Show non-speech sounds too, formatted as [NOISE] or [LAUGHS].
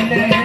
Amen. [LAUGHS]